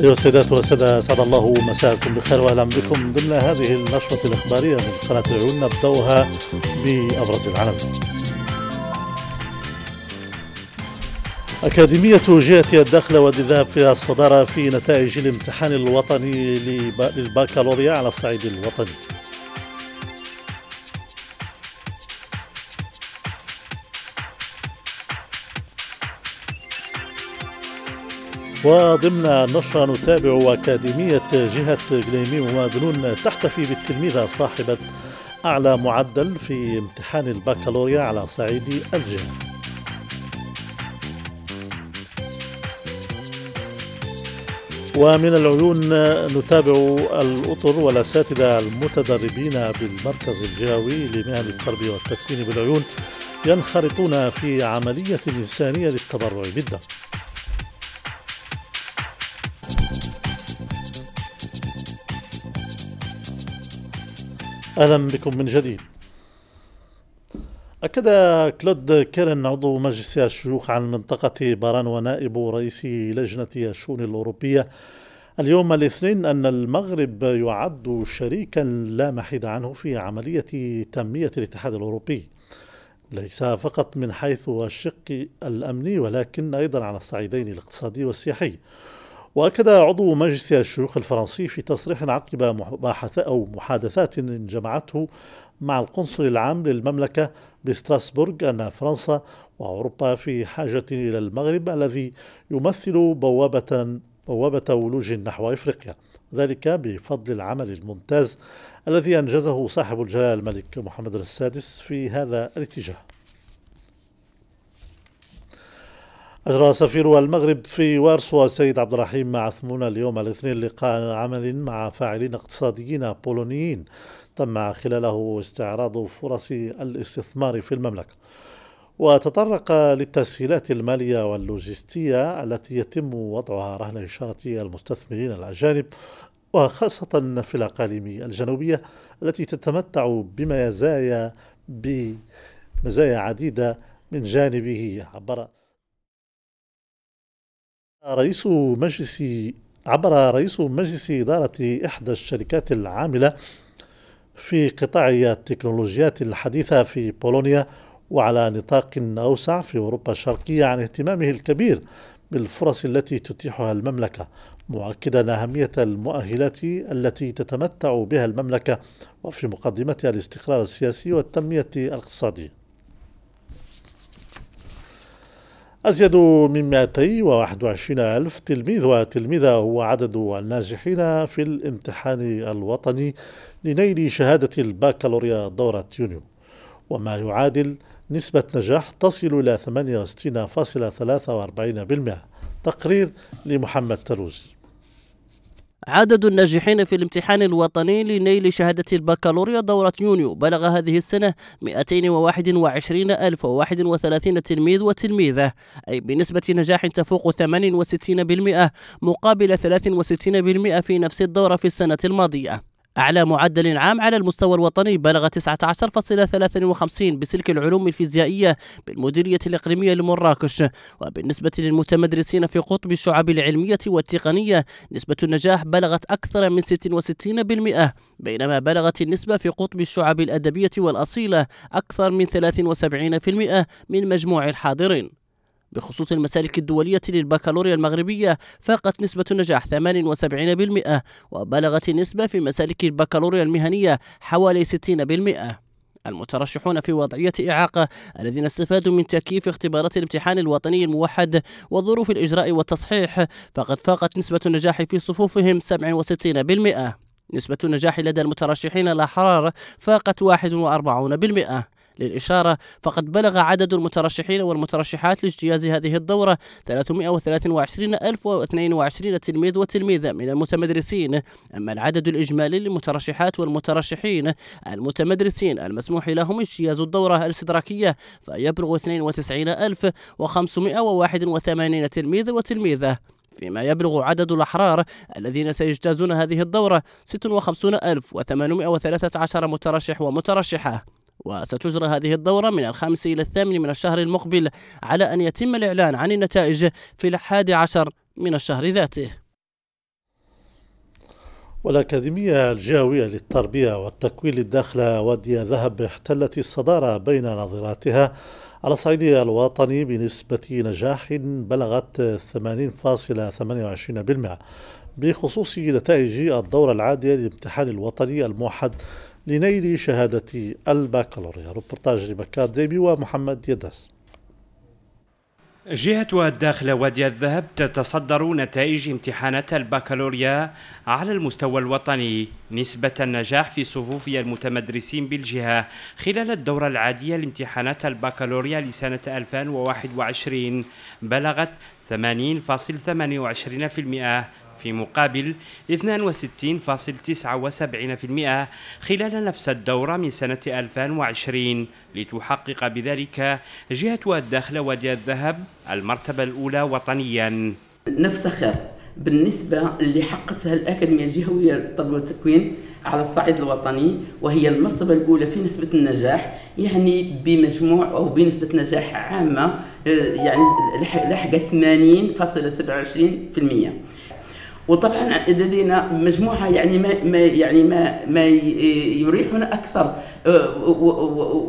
أيها السيدات والسادة أسعد الله مساءكم بخير وأهلا بكم ضمن هذه النشرة الإخبارية من قناة العيون نبدأها بأبرز العناوين. أكاديمية جهة الدخل والذهاب في الصدارة في نتائج الامتحان الوطني للباكالوريا على الصعيد الوطني. وضمن النشرة نتابع أكاديمية جهة جليمي ومادنون تحتفي بالتلميذة صاحبة أعلى معدل في امتحان البكالوريا على صعيد الجهة. ومن العيون نتابع الأطر والأساتذة المتدربين بالمركز الجهوي لمهن التربية والتكوين بالعيون ينخرطون في عملية إنسانية للتبرع بالدم. أهلا بكم من جديد. أكد كلود كيرن عضو مجلس الشيوخ عن منطقة باران ونائب رئيس لجنة الشؤون الأوروبية. اليوم الاثنين أن المغرب يعد شريكا لا محيد عنه في عملية تنمية الاتحاد الأوروبي. ليس فقط من حيث الشق الأمني ولكن أيضا على الصعيدين الاقتصادي والسياحي. وأكد عضو مجلس الشيوخ الفرنسي في تصريح عقب أو محادثات جمعته مع القنصل العام للمملكة بستراسبورغ أن فرنسا وأوروبا في حاجة إلى المغرب الذي يمثل بوابة بوابة ولوج نحو إفريقيا ذلك بفضل العمل الممتاز الذي أنجزه صاحب الجلالة الملك محمد السادس في هذا الاتجاه. أجرى سفير المغرب في وارسو السيد عبد الرحيم معثمون اليوم الاثنين لقاء عمل مع فاعلين اقتصاديين بولونيين تم خلاله استعراض فرص الاستثمار في المملكة. وتطرق للتسهيلات المالية واللوجستية التي يتم وضعها رهن إشارة المستثمرين الأجانب وخاصة في الأقاليم الجنوبية التي تتمتع بمزايا بمزايا عديدة من جانبه عبر رئيس مجلس عبر رئيس مجلس إدارة إحدى الشركات العاملة في قطاع التكنولوجيات الحديثة في بولونيا وعلى نطاق أوسع في أوروبا الشرقية عن اهتمامه الكبير بالفرص التي تتيحها المملكة مؤكدا أهمية المؤهلات التي تتمتع بها المملكة وفي مقدمتها الاستقرار السياسي والتنمية الاقتصادية. أزيد من 221 ألف. تلميذ وتلميذة هو عدد الناجحين في الامتحان الوطني لنيل شهادة البكالوريا دورة يونيو. وما يعادل نسبة نجاح تصل إلى 68.43% تقرير لمحمد تروزي. عدد الناجحين في الامتحان الوطني لنيل شهادة البكالوريا دورة يونيو. بلغ هذه السنة 221,031 تلميذ وتلميذة. أي بنسبة نجاح تفوق 68% مقابل 63% في نفس الدورة في السنة الماضية. أعلى معدل عام على المستوى الوطني بلغ 19.53 بسلك العلوم الفيزيائية بالمديرية الإقليمية لمراكش وبالنسبة للمتمدرسين في قطب الشعب العلمية والتقنية نسبة النجاح بلغت أكثر من 66% بينما بلغت النسبة في قطب الشعب الأدبية والأصيلة أكثر من 73% من مجموع الحاضرين. بخصوص المسالك الدولية للبكالوريا المغربية فاقت نسبة النجاح 78% وبلغت النسبة في مسالك البكالوريا المهنية حوالي 60% المترشحون في وضعية إعاقة الذين استفادوا من تكييف اختبارات الامتحان الوطني الموحد وظروف الإجراء والتصحيح فقد فاقت نسبة النجاح في صفوفهم 67% نسبة النجاح لدى المترشحين الأحرار فاقت 41% للإشارة فقد بلغ عدد المترشحين والمترشحات لاجتياز هذه الدورة 323,022 تلميذ وتلميذة من المتمدرسين. أما العدد الإجمالي للمترشحات والمترشحين المتمدرسين المسموح لهم اجتياز الدورة الاستدراكية فيبلغ 92,581 تلميذ وتلميذة. فيما يبلغ عدد الأحرار الذين سيجتازون هذه الدورة 56,813 مترشح ومترشحة. وستجرى هذه الدورة من الخامس إلى الثامن من الشهر المقبل على أن يتم الإعلان عن النتائج في الحادي عشر من الشهر ذاته. والأكاديمية الجهوية للتربية والتكوين للداخل وادي ذهب احتلت الصدارة بين ناظراتها على الصعيد الوطني بنسبة نجاح بلغت 80.28% بخصوص نتائج الدورة العادية للامتحان الوطني الموحد لنيل شهادة البكالوريا روبورتاج ريبكا ديبي ومحمد يداس. جهة الداخل وادي الذهب تتصدر نتائج امتحانات البكالوريا على المستوى الوطني نسبة النجاح في صفوف المتمدرسين بالجهة خلال الدورة العادية لامتحانات البكالوريا لسنة 2021 بلغت 80.28% في مقابل 62.79% خلال نفس الدورة من سنة 2020 لتحقق بذلك جهة الداخل وادي الذهب المرتبة الأولى وطنيا. نفتخر بالنسبة اللي حققتها الأكاديمية الجهوية للطب والتكوين على الصعيد الوطني وهي المرتبة الأولى في نسبة النجاح يعني بمجموع أو بنسبة نجاح عامة آه، يعني لحق 80.27% وطبعا لدينا مجموعة يعني ما ما يعني ما ما يريحنا أكثر آه،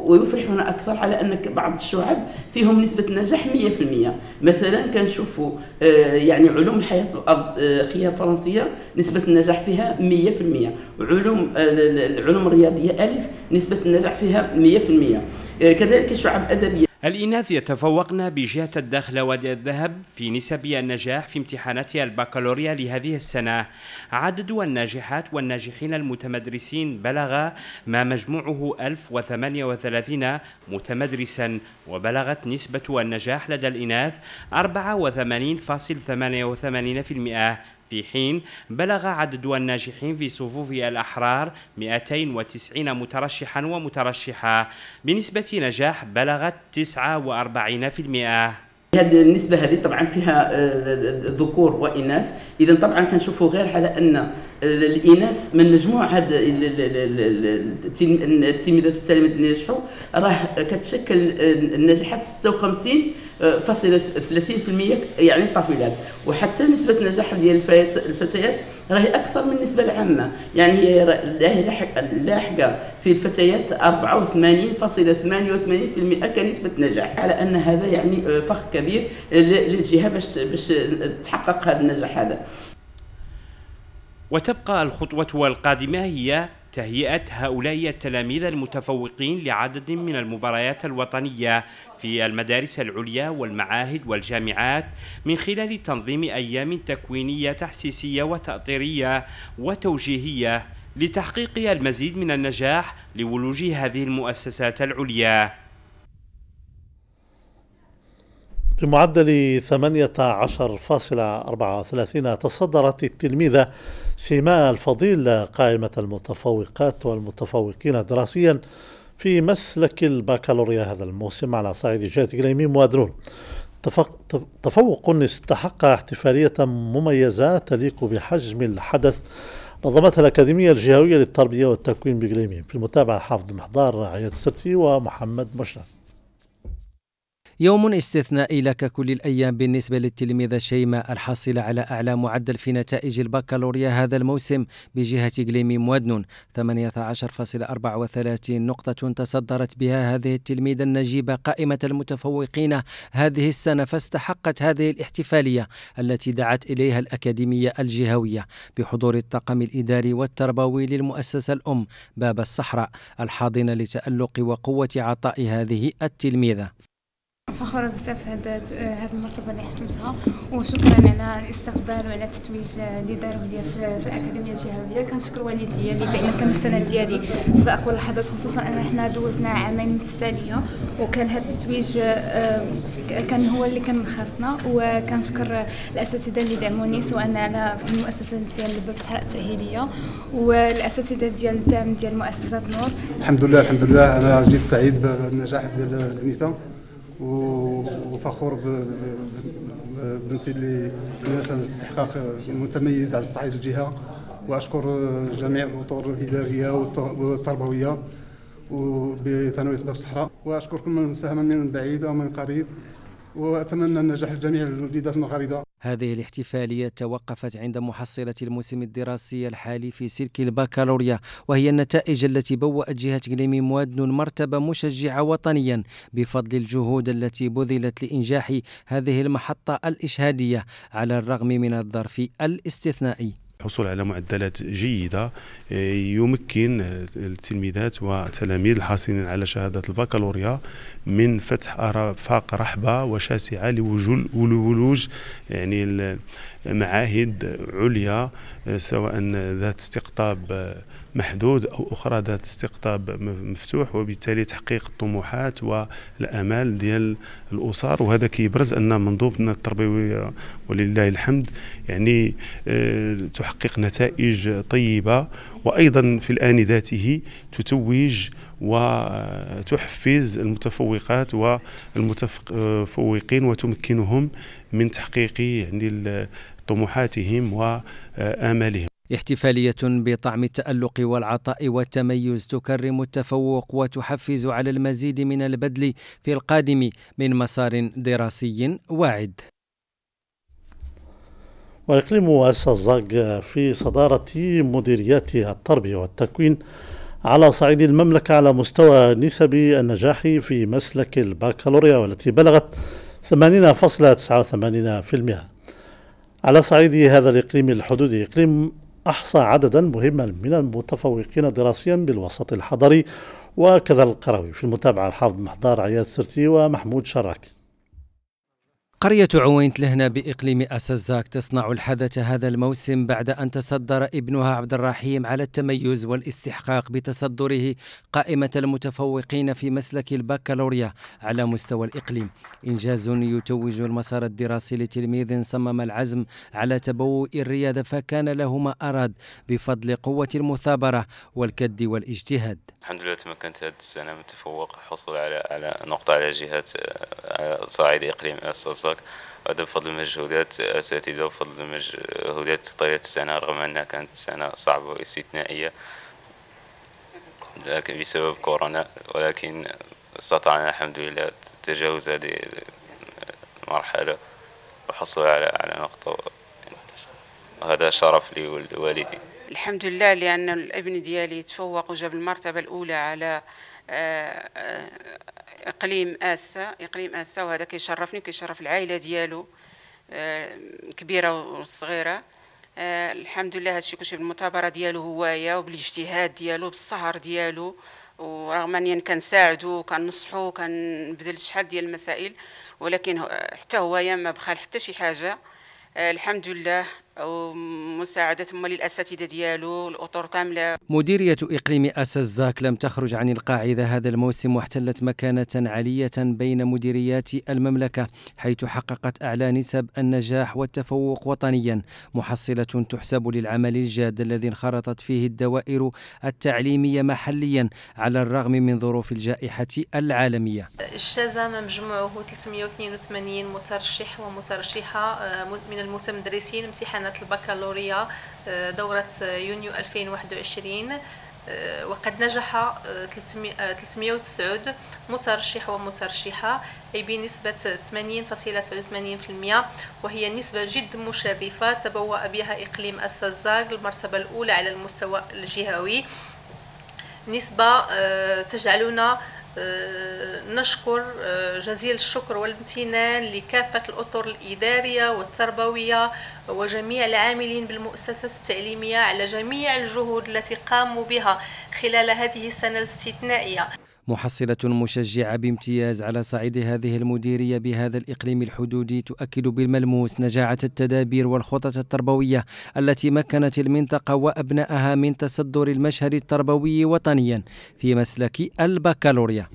ويفرحنا أكثر على ان بعض الشعب فيهم نسبة نجاح 100% مثلا كنشوفوا آه، يعني علوم الحياة والارض آه، خيار فرنسية نسبة النجاح فيها 100% وعلوم العلوم الرياضية ألف نسبة النجاح فيها 100% كذلك الشعب ادبيه الإناث يتفوقن بجهة الداخل وادي الذهب في نسب النجاح في امتحانات البكالوريا لهذه السنة. عدد الناجحات والناجحين المتمدرسين بلغ ما مجموعه 1038 متمدرسا وبلغت نسبة النجاح لدى الإناث 84.88% في حين بلغ عدد الناجحين في صفوف الأحرار 290 مترشحا ومترشحة. بنسبة نجاح بلغت 49% هذه النسبة هذه طبعا فيها آه، ذكور وإناث. إذا طبعا كنشوفوا غير على أن الإناث من مجموع هاد التلميذات والتلاميذ اللي نجحوا راه كتشكل النجاحات 56 فاصلة 30% يعني طفلات وحتى نسبة النجاح ديال الفتيات راهي أكثر من النسبة العامة. يعني هي لاحقة في الفتيات 84.88% كنسبة نجاح على أن هذا يعني فخر كبير للجهة باش باش تحقق هذا النجاح هذا. وتبقى الخطوة القادمة هي تهيئة هؤلاء التلاميذ المتفوقين لعدد من المباريات الوطنية في المدارس العليا والمعاهد والجامعات من خلال تنظيم أيام تكوينية تحسيسية وتأطيرية وتوجيهية لتحقيق المزيد من النجاح لولوج هذه المؤسسات العليا. بمعدل 18.34 تصدرت التلميذة سيماء الفضيل قائمة المتفوقات والمتفوقين دراسيا في مسلك البكالوريا هذا الموسم على صعيد جهة قليمين موادرون. تفوق استحق احتفالية مميزة تليق بحجم الحدث نظمتها الأكاديمية الجهوية للتربية والتكوين بقليمين في المتابعة حافظ محضار عياد السرتي ومحمد مشرف. يوم استثنائي لك كل الأيام بالنسبة للتلميذة شيماء الحاصلة على أعلى معدل في نتائج البكالوريا هذا الموسم بجهة قليم مودنون. 18.34 نقطة تصدرت بها هذه التلميذة النجيبة قائمة المتفوقين هذه السنة فاستحقت هذه الاحتفالية التي دعت إليها الأكاديمية الجهوية بحضور الطاقم الإداري والتربوي للمؤسسة الأم باب الصحراء الحاضنة لتألق وقوة عطاء هذه التلميذة. فخورة بزاف هاد هاد المرتبة اللي حصلتها وشكرا على الاستقبال وعلى التتويج اللي داروه ليا في, الأكاديمية الجهوية. كنشكر والديا اللي دائما كان السند ديالي في أقوى اللحظات خصوصا أن حنا دوزنا عامين متتالية. وكان هاد التتويج كان هو اللي كان خاصنا وكنشكر الأساتذة اللي دعموني سواء على المؤسسة ديال باب صحراء التأهيلية والأساتذة ديال الدعم ديال مؤسسة نور. الحمد لله الحمد لله. أنا جيت سعيد بالنجاح ديال البنيته وفخور بنتي اللي مثلا استحقاق متميز على صعيد الجهة. وأشكر جميع الأطر الإدارية والتربوية وبثانويه باب الصحراء واشكر كل من ساهم من بعيد أو من قريب. وأتمنى النجاح لجميع الوليدات المغاربة. هذه الاحتفالية توقفت عند محصلة الموسم الدراسي الحالي في سلك البكالوريا وهي النتائج التي بوأت جهة إقليم موادن مرتبة مشجعة وطنيا بفضل الجهود التي بذلت لإنجاح هذه المحطة الإشهادية على الرغم من الظرف الاستثنائي. الحصول على معدلات جيدة آه، يمكن التلميذات والتلاميذ الحاصلين على شهادة البكالوريا من فتح آفاق رحبة وشاسعة لولوج يعني معاهد عليا آه، سواء ذات استقطاب محدود أو أخرى ذات استقطاب مفتوح وبالتالي تحقيق الطموحات والأمال ديال الأسر. وهذا كيبرز أن منظومتنا التربوية ولله الحمد يعني آه، تحقق نتائج طيبة وأيضا في الآن ذاته تتوج وتحفز المتفوقات والمتفوقين وتمكنهم من تحقيق يعني طموحاتهم وآمالهم. احتفالية بطعم التألق والعطاء والتميز تكرم التفوق وتحفز على المزيد من البذل في القادم من مسار دراسي واعد. ويقيم السزاق في صدارة مديريات التربية والتكوين على صعيد المملكة على مستوى نسب النجاح في مسلك البكالوريا والتي بلغت 80.89% على صعيد هذا الإقليم الحدودي إقليم أحصى عددا مهما من المتفوقين دراسيا بالوسط الحضري وكذا القروي. في المتابعة الحافظ محضار عياد سرتي ومحمود شراكي. قرية عوين تلهنا بإقليم أسزاك. تصنع الحدث هذا الموسم بعد أن تصدر ابنها عبد الرحيم على التميز والاستحقاق بتصدره قائمة المتفوقين في مسلك البكالوريا على مستوى الإقليم. إنجاز يتوج المسار الدراسي لتلميذ صمم العزم على تبوء الريادة فكان له ما أراد بفضل قوة المثابرة والكد والاجتهاد. الحمد لله تمكنت هذه السنة متفوق حصل على على نقطة على جهة على صعيد إقليم أسزاك الصاك هذا بفضل مجهودات الأساتذة وفضل مجهودات طيلة السنة رغم أنها كانت سنة صعبة واستثنائية لكن بسبب كورونا ولكن استطعنا الحمد لله تجاوز هذه المرحلة وحصل على على نقطة وهذا شرف لي ولوالدي الحمد لله لأن الابن ديالي تفوق وجاب المرتبة الأولى على آه، آه، إقليم اسا إقليم اسا وهذا كيشرفني كيشرف العائلة ديالو آه، كبيرة وصغيرة. آه، الحمد لله هادشي كلشي بالمثابرة ديالو هوايا وبالاجتهاد ديالو بالسهر ديالو ورغم أني كنساعدو كنصحو كنبذل شحال ديال المسائل ولكن حتى هو ما بخال حتى شي حاجة. آه، الحمد لله ومساعدة مال الأساتذة ديالو الأطر كاملة. مديرية إقليم أسزاك لم تخرج عن القاعدة هذا الموسم واحتلت مكانة علية بين مديريات المملكة حيث حققت أعلى نسب النجاح والتفوق وطنيا. محصلة تحسب للعمل الجاد الذي انخرطت فيه الدوائر التعليمية محليا على الرغم من ظروف الجائحة العالمية. اجتاز مجموعه 382 مترشح ومترشحة آه، من المتمدرسين امتحانات امتحانات البكالوريا آه، دورة يونيو 2021 آه، وقد نجح 309 آه، مترشح ومترشحة أي بنسبة 80.89% وهي نسبة جد مشرفة. تبوأ بها إقليم السزاق المرتبة الأولى على المستوى الجهوي. نسبة تجعلنا نشكر آه، جزيل الشكر والامتنان لكافة الأطر الإدارية والتربوية وجميع العاملين بالمؤسسات التعليمية على جميع الجهود التي قاموا بها خلال هذه السنة الاستثنائية. محصلة مشجعة بامتياز على صعيد هذه المديرية بهذا الإقليم الحدودي تؤكد بالملموس نجاعة التدابير والخطط التربوية التي مكنت المنطقة وأبنائها من تصدر المشهد التربوي وطنيا في مسلك البكالوريا.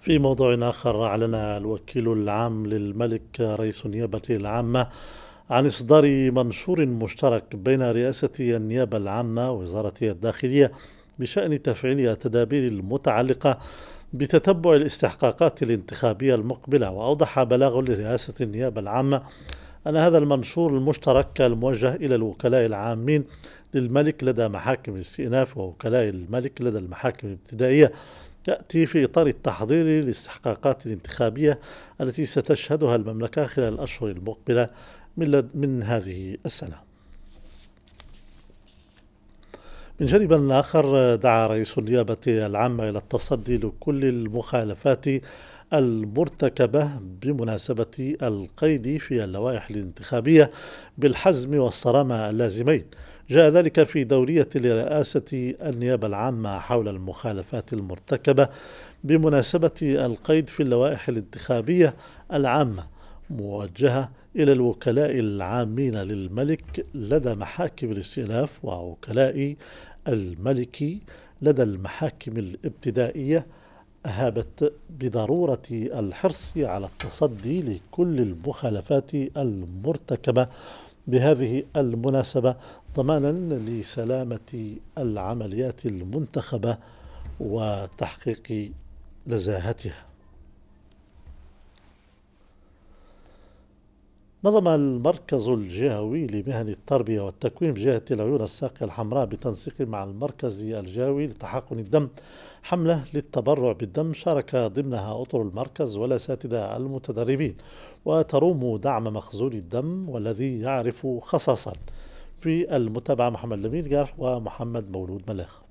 في موضوع آخر أعلن الوكيل العام للملك رئيس النيابة العامة عن إصدار منشور مشترك بين رئاسة النيابة العامة ووزارة الداخلية بشأن تفعيل التدابير المتعلقة بتتبع الاستحقاقات الانتخابية المقبلة وأوضح بلاغ لرئاسة النيابة العامة أن هذا المنشور المشترك الموجه إلى الوكلاء العامين للملك لدى محاكم الاستئناف ووكلاء الملك لدى المحاكم الابتدائية تأتي في إطار التحضير للاستحقاقات الانتخابية التي ستشهدها المملكة خلال الأشهر المقبلة من هذه السنة. من جانب آخر دعا رئيس النيابة العامة إلى التصدي لكل المخالفات المرتكبة بمناسبة القيد في اللوائح الانتخابية بالحزم والصرامة اللازمين. جاء ذلك في دورية لرئاسة النيابة العامة حول المخالفات المرتكبة بمناسبة القيد في اللوائح الانتخابية العامة موجهة إلى الوكلاء العامين للملك لدى محاكم الاستئناف ووكلاء الملك لدى المحاكم الابتدائية أهابت بضرورة الحرص على التصدي لكل المخالفات المرتكبة بهذه المناسبة ضمانا لسلامة العمليات المنتخبة وتحقيق نزاهتها. نظم المركز الجهوي لمهن التربية والتكوين بجهة العيون الساقية الحمراء بتنسيق مع المركز الجهوي لتحقن الدم. حملة للتبرع بالدم شارك ضمنها أطر المركز والأساتذة المتدربين وتروم دعم مخزون الدم والذي يعرف خصاصا. في المتابعة محمد لمين جارح ومحمد مولود ملاخ.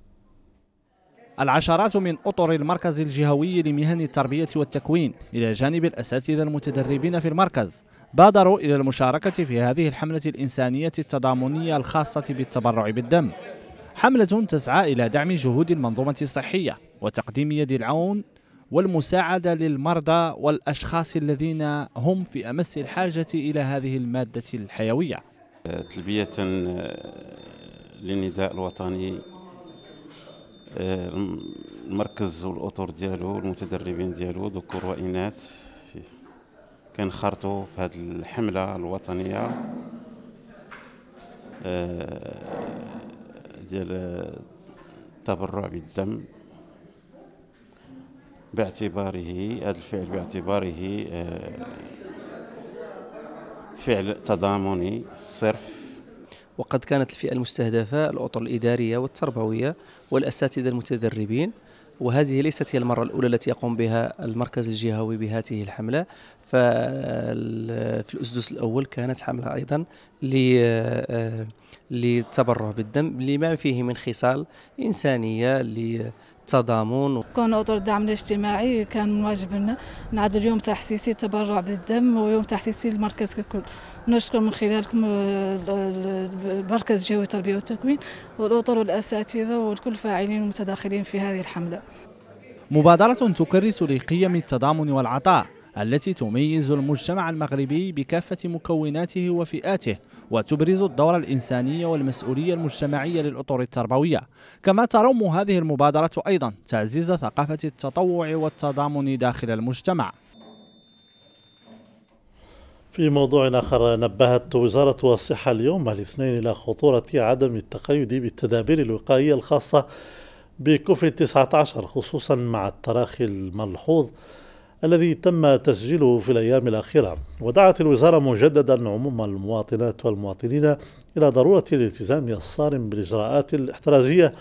العشرات من أطر المركز الجهوي لمهن التربية والتكوين إلى جانب الأساتذة المتدربين في المركز. بادروا إلى المشاركة في هذه الحملة الإنسانية التضامنية الخاصة بالتبرع بالدم. حملة تسعى إلى دعم جهود المنظومة الصحية وتقديم يد العون والمساعدة للمرضى والأشخاص الذين هم في أمس الحاجة إلى هذه المادة الحيوية. تلبية للنداء الوطني المركز والأطر ديالو المتدربين ديالو ذكور وإناث كنخرطوا في هذه الحملة الوطنية ديال التبرع بالدم باعتباره هذا الفعل باعتباره فعل تضامني صرف. وقد كانت الفئة المستهدفة الأطر الإدارية والتربوية والأساتذة المتدربين وهذه ليست هي المرة الأولى التي يقوم بها المركز الجهوي بهذه الحملة. ففي الأسدس الأول كانت حملة أيضا للتبرع بالدم لما فيه من خصال إنسانية التضامن كون أطر الدعم الاجتماعي كان من واجبنا نعد اليوم تحسيسي التبرع بالدم ويوم تحسيسي المركز ككل. نشكر من خلالكم المركز الجوي التربية والتكوين والأطر والأساتذة وكل الفاعلين المتداخلين في هذه الحملة. مبادرة تكرس لقيم التضامن والعطاء. التي تميز المجتمع المغربي بكافة مكوناته وفئاته وتبرز الدور الإنساني والمسؤولية المجتمعية للأطر التربوية. كما تروم هذه المبادرة أيضا تعزيز ثقافة التطوع والتضامن داخل المجتمع. في موضوع آخر نبهت وزارة الصحة اليوم الاثنين إلى خطورة عدم التقيد بالتدابير الوقائية الخاصة بكوفيد 19 خصوصا مع التراخي الملحوظ الذي تم تسجيله في الأيام الأخيرة. ودعت الوزارة مجددا عموم المواطنات والمواطنين إلى ضرورة الالتزام الصارم بالإجراءات الاحترازية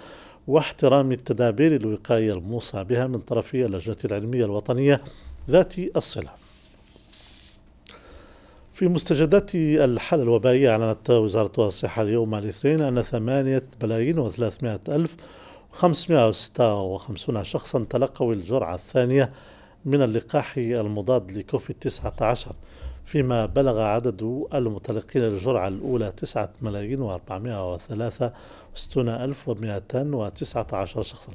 واحترام التدابير الوقائية الموصى بها من طرف اللجنة العلمية الوطنية ذات الصلة. في مستجدات الحالة الوبائية أعلنت وزارة الصحة اليوم الاثنين أن ثمانية ملايين وثلاثمائة ألف وخمسمائة وستة وخمسون شخصا تلقوا الجرعة الثانية من اللقاح المضاد لكوفيد 19 فيما بلغ عدد المتلقين الجرعة الأولى تسعة ملايين وأربعمائة وثلاثة وستون ألف ومائتان وتسعة عشر شخصا.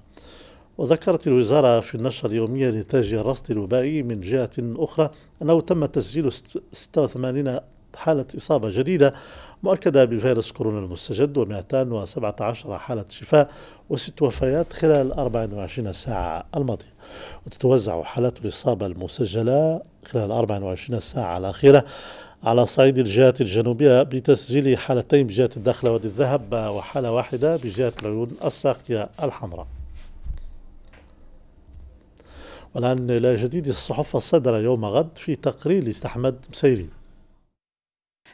وذكرت الوزارة في النشرة اليومية لإنتاج الرصد الوبائي من جهة أخرى أنه تم تسجيل 86 حالة إصابة جديدة مؤكدة بفيروس كورونا المستجد و217 حالة شفاء وست وفيات خلال 24 ساعة الماضية. وتتوزع حالات الإصابة المسجلة خلال 24 ساعة الأخيرة على صعيد الجهات الجنوبية بتسجيل حالتين بجهة الداخل وادي الذهب وحالة واحدة بجهة العيون الساقية الحمراء. والآن إلى جديد الصحف الصادرة يوم غد في تقرير لاستحمد مسيري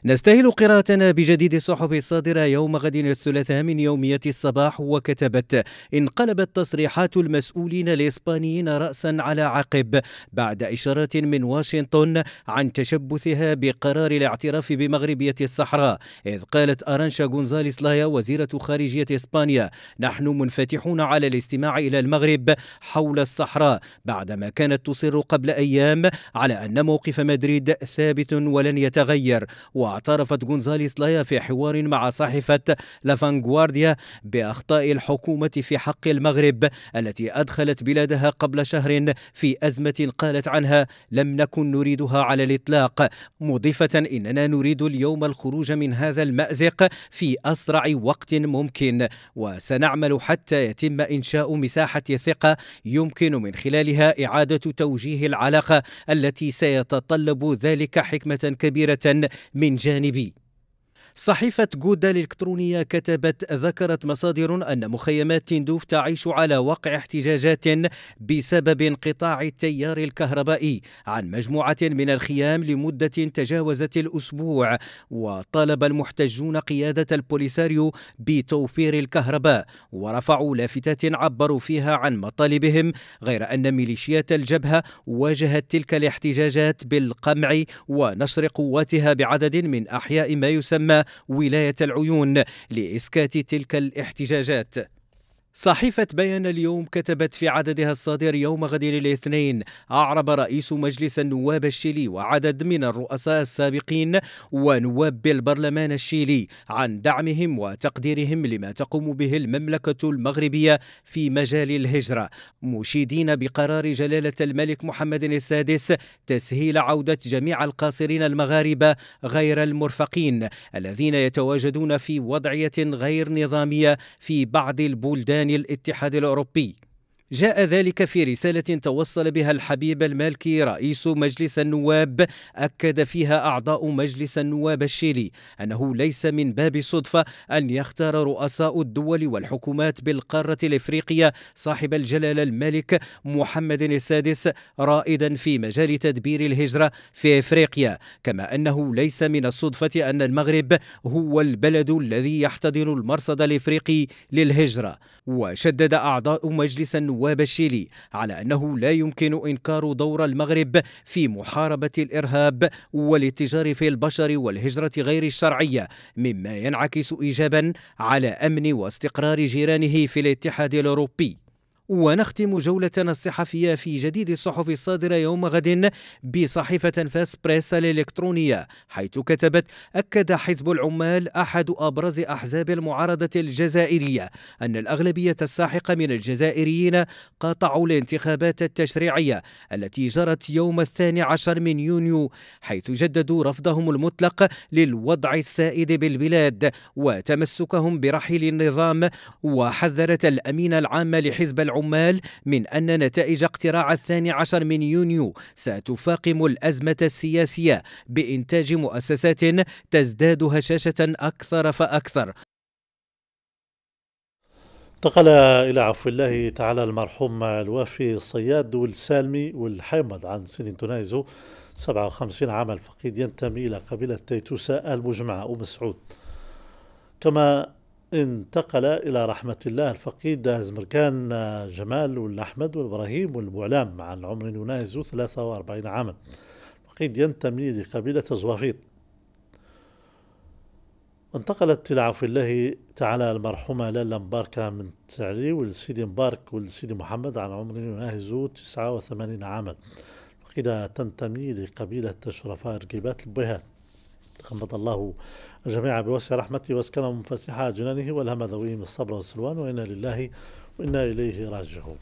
نستهل قراءتنا بجديد الصحف الصادرة يوم غد الثلاثاء من يومية الصباح وكتبت انقلبت تصريحات المسؤولين الإسبانيين رأسا على عقب بعد إشارات من واشنطن عن تشبثها بقرار الاعتراف بمغربية الصحراء إذ قالت أرانشا غونزاليس لايا وزيرة خارجية إسبانيا نحن منفتحون على الاستماع إلى المغرب حول الصحراء بعدما كانت تصر قبل أيام على أن موقف مدريد ثابت ولن يتغير واعترفت غونزاليس لايا في حوار مع صحيفة لافانغوارديا بأخطاء الحكومة في حق المغرب التي أدخلت بلادها قبل شهر في أزمة قالت عنها لم نكن نريدها على الإطلاق. مضيفة إننا نريد اليوم الخروج من هذا المأزق في أسرع وقت ممكن وسنعمل حتى يتم إنشاء مساحة ثقة يمكن من خلالها إعادة توجيه العلاقة التي سيتطلب ذلك حكمة كبيرة من جانبي صحيفة جودا الإلكترونية كتبت ذكرت مصادر أن مخيمات تندوف تعيش على وقع احتجاجات بسبب انقطاع التيار الكهربائي عن مجموعة من الخيام لمدة تجاوزت الأسبوع وطالب المحتجون قيادة البوليساريو بتوفير الكهرباء ورفعوا لافتات عبروا فيها عن مطالبهم غير أن ميليشيات الجبهة واجهت تلك الاحتجاجات بالقمع ونشر قواتها بعدد من أحياء ما يسمى ولاية العيون لإسكات تلك الاحتجاجات. صحيفة بيان اليوم كتبت في عددها الصادر يوم غد الاثنين أعرب رئيس مجلس النواب الشيلي وعدد من الرؤساء السابقين ونواب البرلمان الشيلي عن دعمهم وتقديرهم لما تقوم به المملكة المغربية في مجال الهجرة مشيدين بقرار جلالة الملك محمد السادس تسهيل عودة جميع القاصرين المغاربة غير المرفقين الذين يتواجدون في وضعية غير نظامية في بعض البلدان الاتحاد الأوروبي جاء ذلك في رسالة توصل بها الحبيب المالكي رئيس مجلس النواب أكد فيها أعضاء مجلس النواب الشيلي أنه ليس من باب الصدفة أن يختار رؤساء الدول والحكومات بالقارة الإفريقية صاحب الجلالة الملك محمد السادس رائدا في مجال تدبير الهجرة في إفريقيا كما أنه ليس من الصدفة أن المغرب هو البلد الذي يحتضن المرصد الإفريقي للهجرة. وشدد أعضاء مجلس النواب نواب الشيلي على أنه لا يمكن إنكار دور المغرب في محاربة الإرهاب والاتجار في البشر والهجرة غير الشرعية مما ينعكس إيجابا على أمن واستقرار جيرانه في الاتحاد الأوروبي. ونختم جولتنا الصحفية في جديد الصحف الصادرة يوم غد بصحيفة فاس بريس الإلكترونية حيث كتبت أكد حزب العمال أحد أبرز أحزاب المعارضة الجزائرية أن الأغلبية الساحقة من الجزائريين قاطعوا الانتخابات التشريعية التي جرت يوم الثاني عشر من يونيو حيث جددوا رفضهم المطلق للوضع السائد بالبلاد وتمسكهم برحيل النظام وحذرت الأمين العام لحزب العمال العمال من أن نتائج اقتراع الثاني عشر من يونيو ستفاقم الأزمة السياسية بإنتاج مؤسسات تزداد هشاشة أكثر فأكثر. انتقل إلى عفو الله تعالى المرحوم الوافي الصياد والسالمي والحامد عن سنين تنايزو 57 عام الفقيد ينتمي إلى قبيلة تيتوسا المجمعة. أم مسعود كما انتقل إلى رحمة الله الفقيد زمركان جمال والأحمد والإبراهيم والبعلام عن عمر يناهز 43 عاما. الفقيد ينتمي لقبيلة زوافيط انتقلت إلى عفو الله تعالى المرحومة لالا مباركة من تعلي والسيدي مبارك والسيدي محمد عن عمر يناهز 89 عاما. الفقيدة تنتمي لقبيلة شرفاء رقيبات البيهات تغمد الله الجميع بوسع رحمته واسكنهم فسيحة جنانه والهم ذويهم الصبر والسلوان وإنا لله وإنا إليه راجعون.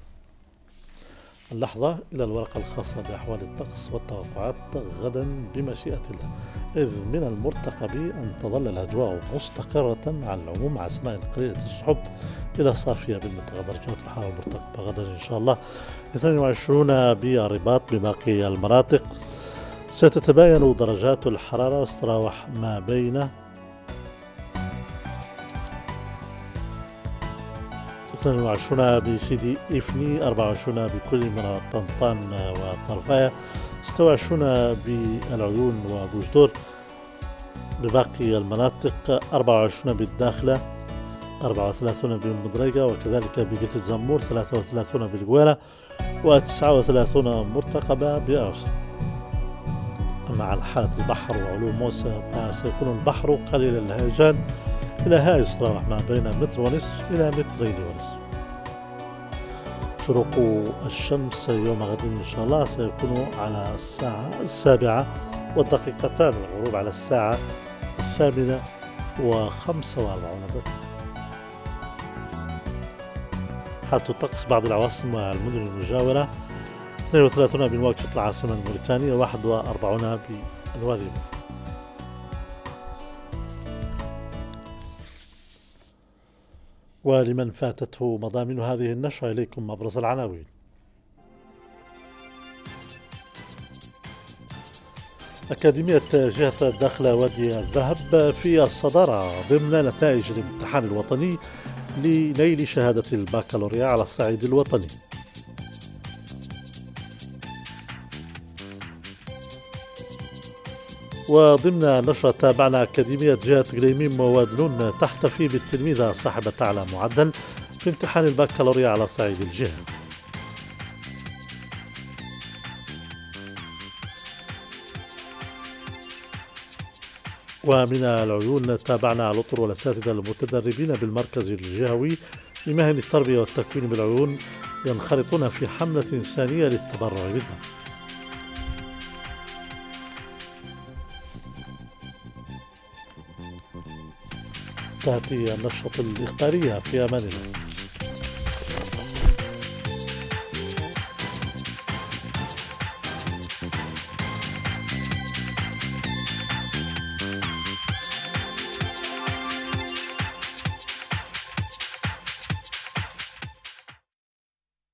اللحظة إلى الورقة الخاصة بأحوال الطقس والتوقعات غدا بمشيئة الله إذ من المرتقب أن تظل الأجواء مستقرة على العموم مع سماء قليلة السحب إلى صافية بالمنطقة درجات الحرارة المرتقبة غدا إن شاء الله. 22 بالرباط بباقي المناطق. ستتباين درجات الحرارة واستراوح ما بين 22 بسيدي إفني 24 بكل من طنطان وطرفاية 26 بالعيون وبوجدور بباقي المناطق 24 بالداخلة 34 بمدريقة وكذلك بقلة الزمور 33 بالقويرة و39 مرتقبة بأوسط. أما على حالة البحر وعلو موسى فسيكون البحر قليل الهيجان. إلى هاي تتراوح ما بين متر ونصف إلى مترين ونصف. شروق الشمس يوم غد إن شاء الله سيكون على الساعة السابعة والدقيقتان والغروب على الساعة الثامنة وخمسة وأربعون. دقيقة حالة الطقس بعض العواصم والمدن المجاورة. 32 بمواجهة العاصمة الموريتانية 41 بالوادي. ولمن فاتته مضامين هذه النشرة إليكم أبرز العناوين. أكاديمية جهة داخل وادي الذهب في الصدارة ضمن نتائج الامتحان الوطني لنيل شهادة البكالوريا على الصعيد الوطني. وضمن نشرة تابعنا أكاديمية جهة قليميم ووادنون تحتفي بالتلميذة صاحبة أعلى معدل في امتحان البكالوريا على صعيد الجهة. ومن العيون تابعنا الأطر والأساتذة المتدربين بالمركز الجهوي لمهن التربية والتكوين بالعيون ينخرطون في حملة إنسانية للتبرع بالدم. تأتي النشرة الإخبارية في أمان الله.